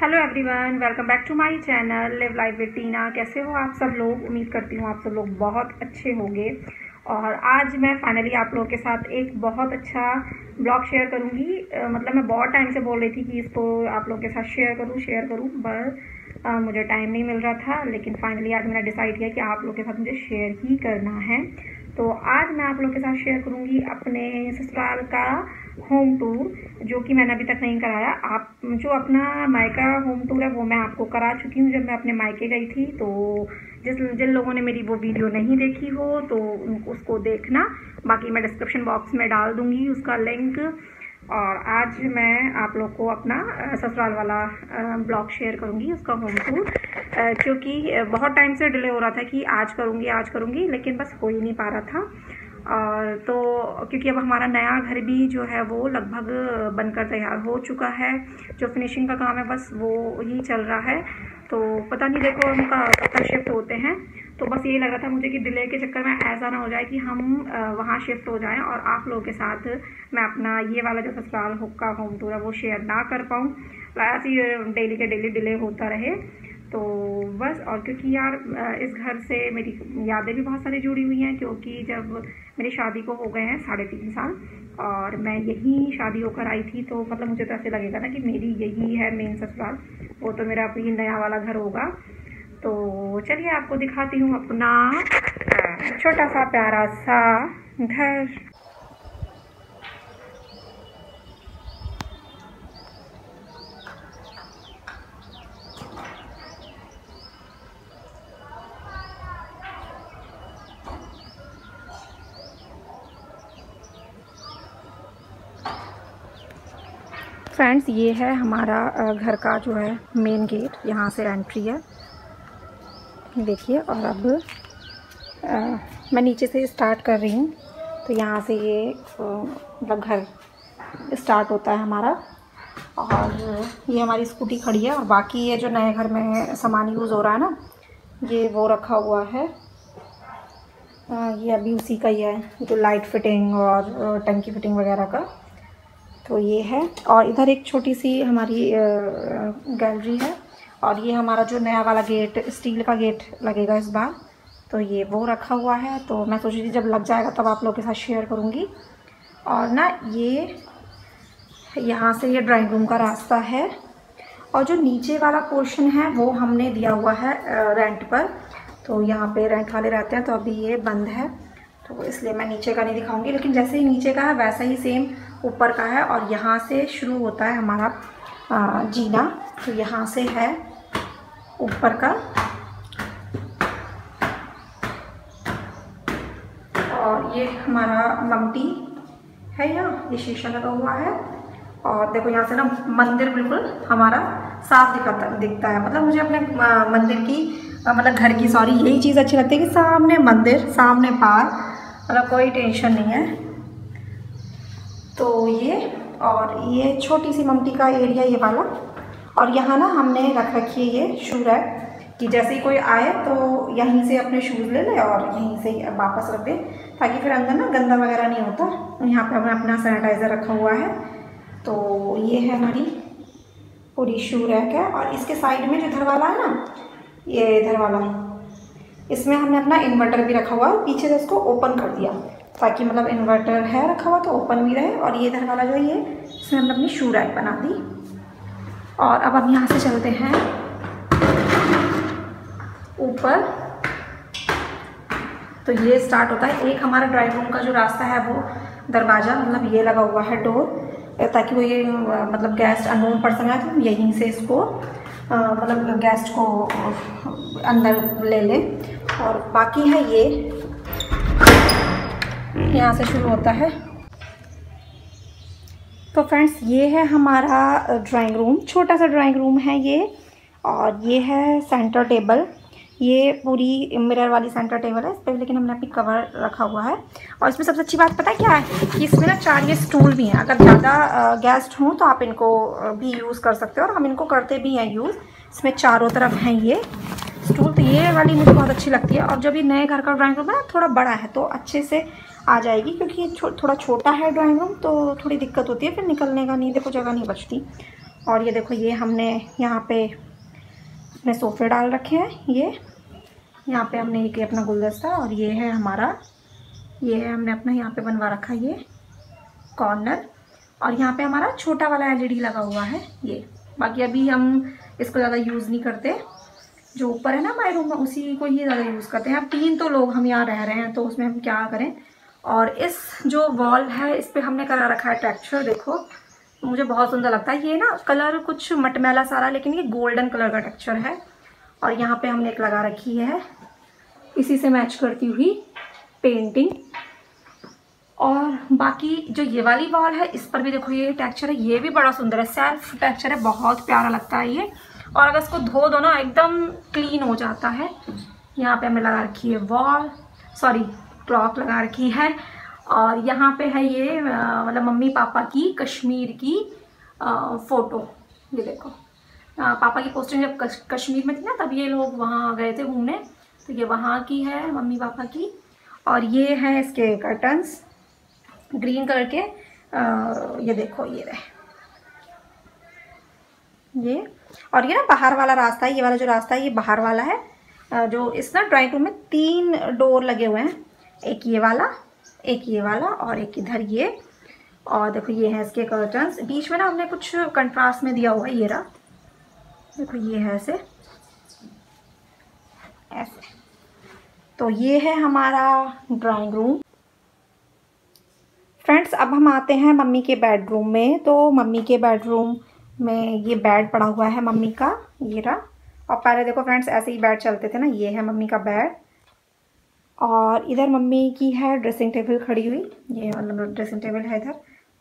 Hello everyone welcome back to my channel live life with Tina कैसे हो आप सब लोग? उम्मीद करती हूँ आप सब लोग बहुत अच्छे होंगे। और आज मैं फाइनली आप लोगों के साथ एक बहुत अच्छा ब्लॉग शेयर करूँगी। मतलब मैं बहुत टाइम से बोल रही थी कि इसको आप लोगों के साथ शेयर करूँ शेयर करूँ, पर मुझे टाइम नहीं मिल रहा था। लेकिन फाइनली आज मैंने डिसाइड किया कि आप लोगों के साथ मुझे शेयर ही करना है। तो आज मैं आप लोग के साथ शेयर करूँगी अपने ससुराल का होम टूर जो कि मैंने अभी तक नहीं कराया। आप जो अपना मायका होम टूर है, वो मैं आपको करा चुकी हूँ। जब मैं अपने मायके गई थी तो जिस, जिन लोगों ने मेरी वो वीडियो नहीं देखी हो तो उसको देखना। बाकी मैं डिस्क्रिप्शन बॉक्स में डाल दूँगी उसका लिंक और आज मैं आप लोग को अपना ससुराल वाला ब्लॉग शेयर करूँगी उसका होम टूर क्योंकि बहुत टाइम से डिले हो रहा था कि आज करूँगी आज करूँगी, लेकिन बस हो ही नहीं पा रहा था। और तो क्योंकि अब हमारा नया घर भी जो है वो लगभग बनकर तैयार हो चुका है। जो फिनिशिंग का काम है, बस वो ही चल रहा है। तो पता नहीं, देखो उनका कब शिफ्ट होते हैं। तो बस यही लग रहा था मुझे कि डिले के चक्कर में ऐसा ना हो जाए कि हम वहाँ शिफ्ट हो जाएँ और आप लोगों के साथ मैं अपना ये वाला जो ससुराल का होम टूर है, वो शेयर ना कर पाऊँ। ऐसे डेली के डेली डिले होता रहे। तो बस, और क्योंकि यार इस घर से मेरी यादें भी बहुत सारी जुड़ी हुई हैं, क्योंकि जब मेरी शादी को हो गए हैं साढ़े तीन साल, और मैं यही शादी होकर आई थी तो मतलब मुझे तो ऐसे लगेगा ना कि मेरी यही है मेन ससुराल, वो तो मेरा अभी नया वाला घर होगा। तो चलिए, आपको दिखाती हूँ अपना छोटा सा प्यारा सा घर। फ्रेंड्स ये है हमारा घर का जो है मेन गेट यहाँ से एंट्री है। देखिए और अब आ, मैं नीचे से स्टार्ट कर रही हूँ। तो यहाँ से ये मतलब घर स्टार्ट होता है हमारा। और ये हमारी स्कूटी खड़ी है और बाकी ये जो नए घर में सामान यूज़ हो रहा है ना ये वो रखा हुआ है। ये अभी उसी का ही है जो लाइट फिटिंग और टंकी फिटिंग वगैरह का। तो ये है। और इधर एक छोटी सी हमारी गैलरी है। और ये हमारा जो नया वाला गेट, स्टील का गेट लगेगा इस बार तो ये वो रखा हुआ है। तो मैं सोच रही थी जब लग जाएगा तब आप लोगों के साथ शेयर करूँगी। और ना, ये यहाँ से ये ड्राइंग रूम का रास्ता है। और जो नीचे वाला पोर्शन है, वो हमने दिया हुआ है रेंट पर। तो यहाँ पे रेंट वाले रहते हैं तो अभी ये बंद है। तो इसलिए मैं नीचे का नहीं दिखाऊँगी, लेकिन जैसे ही नीचे का है, वैसा ही सेम ऊपर का है और यहाँ से शुरू होता है हमारा जीना। तो यहाँ से है ऊपर का। और ये हमारा ममटी है यहाँ, ये शीशा लगा हुआ है। और देखो यहाँ से ना मंदिर बिल्कुल हमारा साफ़ दिखाता दिखता है। मतलब मुझे अपने मंदिर की मतलब घर की सॉरी यही चीज़ अच्छी लगती है कि सामने मंदिर, सामने पार मतलब कोई टेंशन नहीं है। तो ये, और ये छोटी सी ममटी का एरिया ये वाला। और यहाँ ना हमने रख रखी है ये शू रैक कि जैसे ही कोई आए तो यहीं से अपने शूज़ ले ले और यहीं से वापस रख दे, ताकि फिर अंदर ना गंदा वगैरह नहीं होता। यहाँ पे हमने अपना सैनिटाइज़र रखा हुआ है। तो ये है हमारी पूरी शू रैक है, और इसके साइड में जो इधर वाला है ना, ये इधर वाला, इसमें हमने अपना इन्वर्टर भी रखा हुआ है, पीछे से उसको ओपन कर दिया। ताकि मतलब इन्वर्टर है रखा हुआ तो ओपन भी रहे और ये इधर वाला जो है ये इसमें हमने अपनी शू रैक बना दी। और अब हम यहाँ से चलते हैं। ऊपर। तो ये स्टार्ट होता है। एक हमारा ड्राइंग रूम का जो रास्ता है वो दरवाज़ा मतलब ये लगा हुआ है डोर ताकि वो ये मतलब गेस्ट अननोन पर्सन आए तो हम यहीं से इसको मतलब गेस्ट को अंदर ले लें। और बाकी है ये। यहाँ से शुरू होता है। तो फ्रेंड्स, ये है हमारा ड्राइंग रूम छोटा सा ड्राइंग रूम है ये, और ये है सेंटर टेबल ये पूरी मिरर वाली सेंटर टेबल है, इस पर लेकिन हमने अपनी कवर रखा हुआ है। और इसमें सबसे अच्छी बात पता है क्या है? कि इसमें ना चार ये स्टूल भी हैं। अगर ज़्यादा गेस्ट हों तो आप इनको भी यूज़ कर सकते हो, और हम इनको करते भी हैं यूज़ इसमें चारों तरफ़ हैं ये। स्टूल तो ये वाली मुझे बहुत अच्छी लगती है, और जब ये नए घर का ड्राइंग रूम है ना, थोड़ा बड़ा है तो अच्छे से आ जाएगी क्योंकि ये थोड़ा छोटा है ड्राइंग रूम तो थोड़ी दिक्कत होती है, फिर निकलने का नहीं, देखो जगह नहीं बचती। और ये देखो, ये हमने यहाँ पे अपने सोफे डाल रखे हैं, ये। यहाँ पे हमने एक अपना गुलदस्ता और ये है हमारा, ये है हमने अपना यहाँ पे बनवा रखा ये कॉर्नर। और यहाँ पे हमारा छोटा वाला एलईडी लगा हुआ है, ये। बाकी अभी हम इसको ज़्यादा यूज़ नहीं करते। जो ऊपर है ना हमारे रूम में, उसी को ही ज़्यादा यूज़ करते हैं। अब तीन तो लोग हम यहाँ रह रहे हैं तो उसमें हम क्या करें? और इस जो वॉल है, इस पर हमने करा रखा है टेक्चर देखो। मुझे बहुत सुंदर लगता है। ये ना कलर कुछ मटमैला सारा, लेकिन ये गोल्डन कलर का टेक्चर है। और यहाँ पे हमने एक लगा रखी है। इसी से मैच करती हुई पेंटिंग और बाकी जो ये वाली वॉल है, इस पर भी देखो, ये टेक्चर है। ये भी बड़ा सुंदर है। सेल्फ टेक्चर है, बहुत प्यारा लगता है ये। और अगर इसको धो दो ना, एकदम क्लीन हो जाता है। यहाँ पे हमें लगा रखी है वॉल सॉरी क्लॉक लगा रखी है। और यहाँ पे है ये मतलब मम्मी पापा की कश्मीर की आ, फ़ोटो। ये देखो। आ, पापा की पोस्टिंग जब कश, कश्मीर में थी ना तब ये लोग वहाँ गए थे घूमने। तो ये वहाँ की है मम्मी पापा की। और ये है इसके कर्टन्स ग्रीन कलर के। आ, ये देखो ये रहे। ये। और ये ना बाहर वाला रास्ता है ये वाला जो रास्ता है ये बाहर वाला है। जो इस ना ड्राइंग रूम में तीन डोर लगे हुए हैं। एक ये वाला, एक ये वाला और एक इधर ये। और देखो, ये है इसके कर्टन्स बीच में ना हमने कुछ कंट्रास्ट में दिया हुआ ये रहा। देखो, ये है ऐसे। ऐसे। तो ये है हमारा ड्राइंग रूम फ्रेंड्स अब हम आते हैं मम्मी के बेडरूम में। तो मम्मी के बेडरूम में ये बेड पड़ा हुआ है मम्मी का। ये रहा। और पहले देखो फ्रेंड्स ऐसे ही बेड चलते थे ना। ये है मम्मी का बेड और इधर मम्मी की है ड्रेसिंग टेबल खड़ी हुई। ये मतलब ड्रेसिंग टेबल है इधर।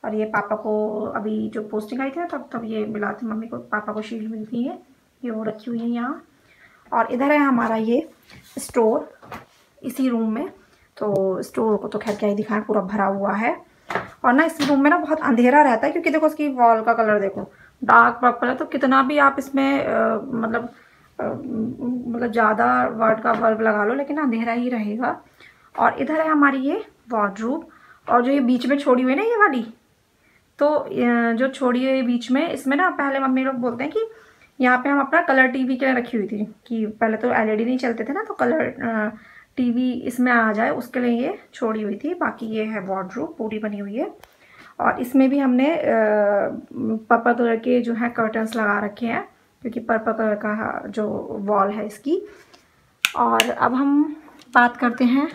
और ये पापा को अभी जो पोस्टिंग आई थी ना तब तब ये मिला थी मम्मी को। पापा को शील्ड मिलती है। ये वो रखी हुई है यहाँ। और इधर है हमारा ये स्टोर इसी रूम में। तो स्टोर को तो खैर क्या ही दिखाएँ पूरा भरा हुआ है। और ना इस रूम में ना बहुत अंधेरा रहता है क्योंकि देखो उसकी वॉल का कलर देखो। डार्क पर्पल है तो कितना भी आप इसमें आ, मतलब मतलब ज़्यादा वर्ड का बल्ब लगा लो, लेकिन अंधेरा ही रहेगा। और इधर है हमारी ये वार्ड्रूब और जो ये बीच में छोड़ी हुई है ना ये वाली तो जो छोड़ी हुई बीच में, इसमें ना पहले मम्मी लोग बोलते हैं कि यहाँ पे हम अपना कलर टीवी के लिए रखी हुई थी, कि पहले तो एलईडी नहीं चलते थे ना तो कलर टीवी इसमें आ जाए, उसके लिए ये छोड़ी हुई थी। बाकी ये है वार्ड्रूब पूरी बनी हुई है। और इसमें भी हमने पर्पल कलर के जो है कर्टन्स लगा रखे हैं। क्योंकि पर्पल कलर का जो वॉल है इसकी। और अब हम बात करते हैं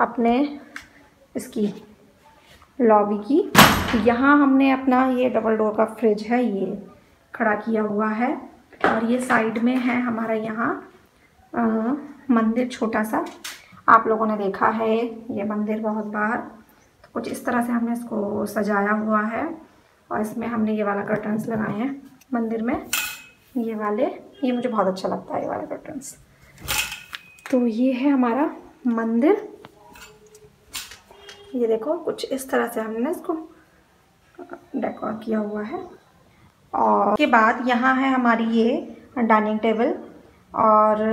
अपने इसकी लॉबी की। तो यहाँ हमने अपना ये डबल डोर का फ्रिज है, ये खड़ा किया हुआ है। और ये साइड में है हमारा यहाँ मंदिर छोटा सा। आप लोगों ने देखा है, ये मंदिर बहुत बार तो कुछ इस तरह से हमने इसको सजाया हुआ है। और इसमें हमने ये वाला कर्टन्स लगाए हैं मंदिर में। ये वाले ये मुझे बहुत अच्छा लगता है ये वाले कर्टन्स तो ये है हमारा मंदिर। ये देखो कुछ इस तरह से हमने इसको डेकोर किया हुआ है। और के बाद यहाँ है हमारी ये डाइनिंग टेबल और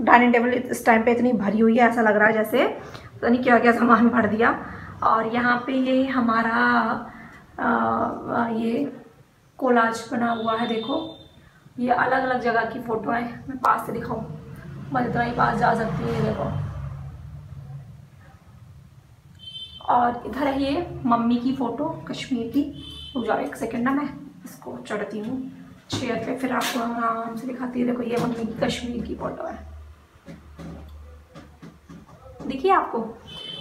डाइनिंग टेबल इस टाइम पे इतनी भरी हुई है ऐसा लग रहा है जैसे पता नहीं क्या क्या सामान भर दिया। और यहाँ पे ये हमारा आ, ये कोलाज बना हुआ है देखो। ये अलग अलग जगह की फ़ोटो है, मैं पास से दिखाऊँ। मैं इतना ही पास जा सकती हूँ ये देखो। और इधर है ये मम्मी की फ़ोटो, कश्मीर की। जाओ एक सेकेंड ना मैं इसको चढ़ती हूँ। चेयर पे फिर आपको आराम से दिखाती है। देखो ये मम्मी की कश्मीर की फ़ोटो है। देखिए आपको।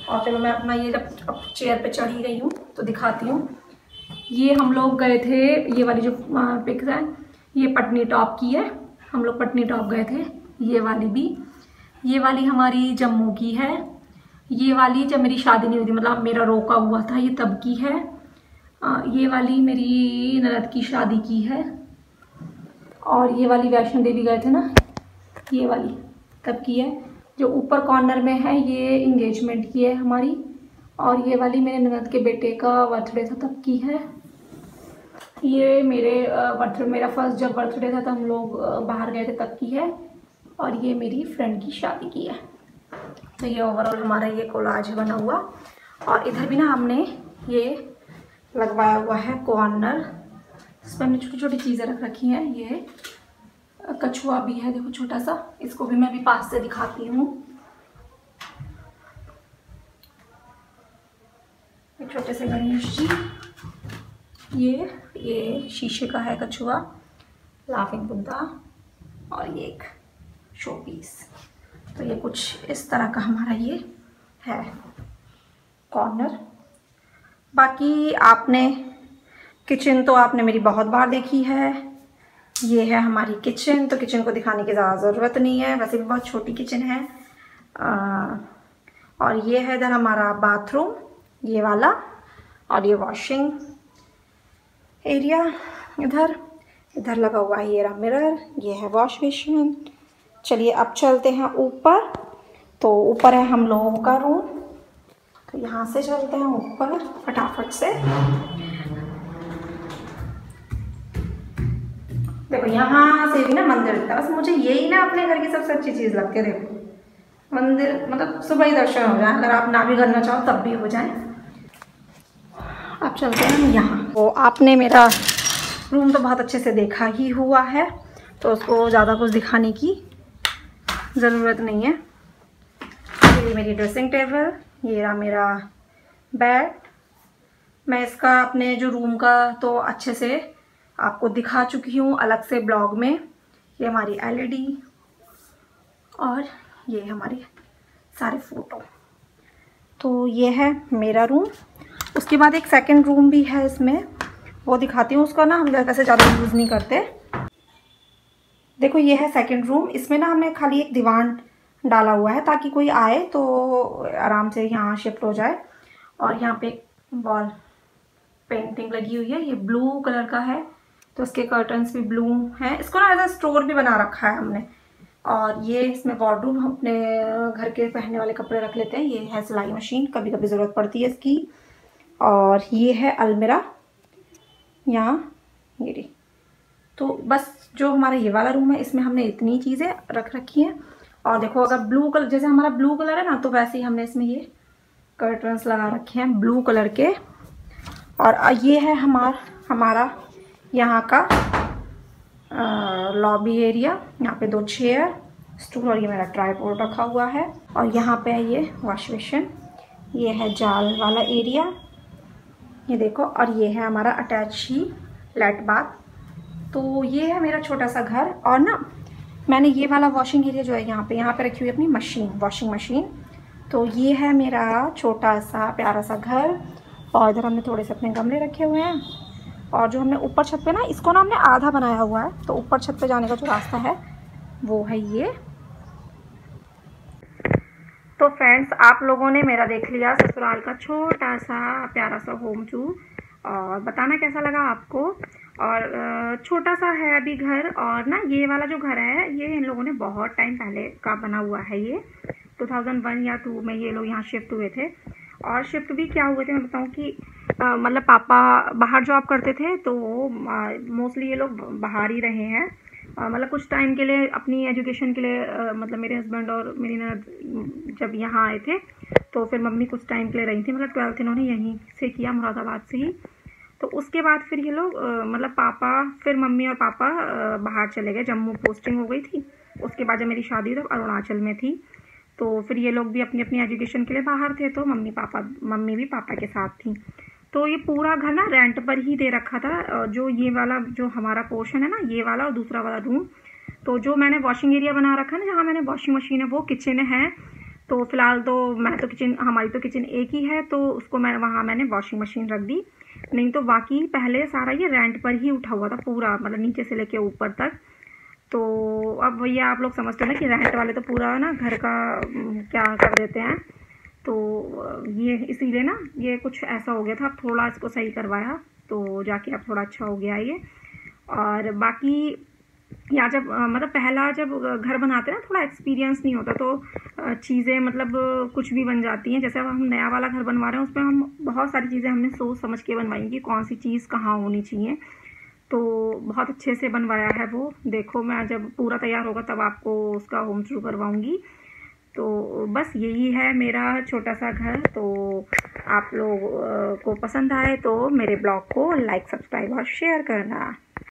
और फिर मैं अपना ये जब चेयर पे चढ़ी गई हूँ तो दिखाती हूँ। ये हम लोग गए थे, ये वाली जो पिक्स है ये पटनी टॉप की है। हम लोग पटनी टॉप गए थे। ये वाली भी। ये वाली हमारी जम्मू की है। ये वाली जब मेरी शादी नहीं हुई थी मतलब मेरा रोका हुआ था ये तब की है। आ, ये वाली मेरी ननद की शादी की है। और ये वाली वैष्णो देवी गए थे ना? ये वाली तब की है। जो ऊपर कॉर्नर में है ये इंगेजमेंट की है हमारी। और ये वाली मेरे ननद के बेटे का बर्थडे था तब की है। ये मेरे बर्थडे मेरा फ़र्स्ट जब बर्थडे था तब हम लोग बाहर गए थे तब की है और ये मेरी फ्रेंड की शादी की है। तो ये ओवरऑल हमारा ये कोलाज बना हुआ और इधर भी ना हमने ये लगवाया हुआ है कॉर्नर इसमें हमने छोटी छोटी चीज़ें रख रखी हैं। ये कछुआ भी है, देखो छोटा सा इसको भी मैं अभी पास से दिखाती हूँ। छोटे से गणेश जी। ये ये शीशे का है कछुआ लाफिंग बुद्धा और ये एक शो पीस तो ये कुछ इस तरह का हमारा ये है कॉर्नर बाकी आपने किचन तो आपने मेरी बहुत बार देखी है। ये है हमारी किचन तो किचन को दिखाने की ज़्यादा ज़रूरत नहीं है। वैसे भी बहुत छोटी किचन है। आ, और ये है इधर हमारा बाथरूम ये वाला और ये वॉशिंग एरिया, इधर इधर लगा हुआ है ये रहा मिरर, ये है वॉश बेसिन। चलिए अब चलते हैं ऊपर तो ऊपर है हम लोगों का रूम। तो यहाँ से चलते हैं ऊपर, फटाफट से। देखो, यहाँ से भी ना मंदिर दिखता है। बस मुझे यही ना अपने घर की सबसे अच्छी चीज़ लगती है, देखो। मंदिर मतलब सुबह ही दर्शन हो जाए। अगर आप ना भी करना चाहो, तब भी हो जाए। अब चलते हैं, हम यहाँ। तो आपने मेरा रूम तो बहुत अच्छे से देखा ही हुआ है तो उसको ज़्यादा कुछ दिखाने की ज़रूरत नहीं है। ये मेरी ड्रेसिंग टेबल ये रहा मेरा बेड मैं इसका अपने जो रूम का तो अच्छे से आपको दिखा चुकी हूँ अलग से ब्लॉग में। ये हमारी एलईडी और ये हमारी सारे फ़ोटो तो ये है मेरा रूम उसके बाद एक सेकेंड रूम भी है इसमें। वो दिखाती हूँ उसका ना, हम वैसे ज़्यादा यूज़ नहीं करते। देखो, ये है सेकेंड रूम इसमें ना हमने खाली एक दीवान डाला हुआ है ताकि कोई आए तो आराम से यहाँ शिफ्ट हो जाए। और यहाँ पे वॉल पेंटिंग लगी हुई है। ये ब्लू कलर का है तो इसके कर्टन्स भी ब्लू हैं। इसको ना एज अ स्टोर भी बना रखा है हमने। और ये इसमें वॉर्डरूम हम अपने घर के पहनने वाले कपड़े रख लेते हैं। ये है सिलाई मशीन। कभी कभी ज़रूरत पड़ती है इसकी। और ये है अलमिरा। यहाँ रही तो बस जो हमारा ये वाला रूम है, इसमें हमने इतनी चीज़ें रख रखी हैं। और देखो, अगर ब्लू कलर जैसे हमारा ब्लू कलर है ना तो वैसे ही हमने इसमें ये कर्टन्स लगा रखे हैं ब्लू कलर के। और ये है हमार, हमारा यहाँ का लॉबी एरिया यहाँ पे दो चेयर स्टूल और ये मेरा ट्राईपोर्ड रखा हुआ है। और यहाँ पे है ये वॉश बेसिन ये है जाल वाला एरिया ये देखो, और ये है हमारा अटैच ही लेट बाथ तो ये है मेरा छोटा सा घर, और ना मैंने ये वाला वॉशिंग एरिया जो है यहाँ पे यहाँ पे रखी हुई अपनी मशीन वॉशिंग मशीन तो ये है मेरा छोटा सा, प्यारा सा घर, और इधर हमने थोड़े से अपने गमले रखे हुए हैं. और जो हमने ऊपर छत पे ना, इसको ना हमने आधा बनाया हुआ है. तो ऊपर छत पे जाने का जो रास्ता है, वो है ये. तो फ्रेंड्स आप लोगों ने मेरा देख लिया ससुराल का छोटा सा प्यारा सा होम टू और बताना कैसा लगा आपको? और छोटा सा है अभी घर और ना ये वाला जो घर है, ये इन लोगों ने बहुत टाइम पहले का बना हुआ है ये। 2001 या टू में ये लोग यहाँ शिफ्ट हुए थे। और शिफ्ट भी क्या हुए थे मैं बताऊँ कि मतलब पापा बाहर जॉब करते थे तो मोस्टली ये लोग बाहर ही रहे हैं। मतलब कुछ टाइम के लिए अपनी एजुकेशन के लिए आ, मतलब मेरे हस्बैंड और मेरी ननद जब यहाँ आए थे तो फिर मम्मी कुछ टाइम के लिए रही थी मतलब ट्वेल्थ इन्होंने यहीं से किया मुरादाबाद से ही। तो उसके बाद फिर ये लोग मतलब पापा फिर मम्मी और पापा आ, बाहर चले गए जम्मू पोस्टिंग हो गई थी। उसके बाद जब मेरी शादी तो अरुणाचल में थी। तो फिर ये लोग भी अपनी अपनी एजुकेशन के लिए बाहर थे तो मम्मी पापा मम्मी भी पापा के साथ थी। तो ये पूरा घर ना रेंट पर ही दे रखा था जो ये वाला, जो हमारा पोर्शन है ना, ये वाला और दूसरा वाला रूम तो जो मैंने वॉशिंग एरिया बना रखा है ना, जहाँ मैंने वॉशिंग मशीन है, वो किचन है। तो फ़िलहाल तो मैं तो किचन हमारी तो किचन एक ही है तो उसको मैं, वहाँ मैंने वॉशिंग मशीन रख दी। नहीं तो बाकी पहले सारा ये रेंट पर ही उठा हुआ था, पूरा मतलब नीचे से लेके ऊपर तक। तो अब भैया आप लोग समझते हो ना कि रेंट वाले तो पूरा ना घर का क्या कर देते हैं। तो ये इसीलिए ना, ये कुछ ऐसा हो गया था, अब थोड़ा इसको सही करवाया तो जाके अब थोड़ा अच्छा हो गया ये। और बाकी, या जब मतलब पहला जब घर बनाते ना, थोड़ा एक्सपीरियंस नहीं होता तो चीज़ें मतलब कुछ भी बन जाती हैं। जैसे अब हम नया वाला घर बनवा रहे हैं, उसमें हम बहुत सारी चीज़ें हमने सोच समझ के बनवाई कि कौन सी चीज़ कहाँ होनी चाहिए। तो बहुत अच्छे से बनवाया है वो। देखो, मैं जब पूरा तैयार होगा, तब आपको उसका होम शुरू करवाऊँगी। तो बस यही है मेरा छोटा सा घर। तो आप लोग को पसंद आए तो मेरे ब्लॉग को लाइक, सब्सक्राइब और शेयर करना।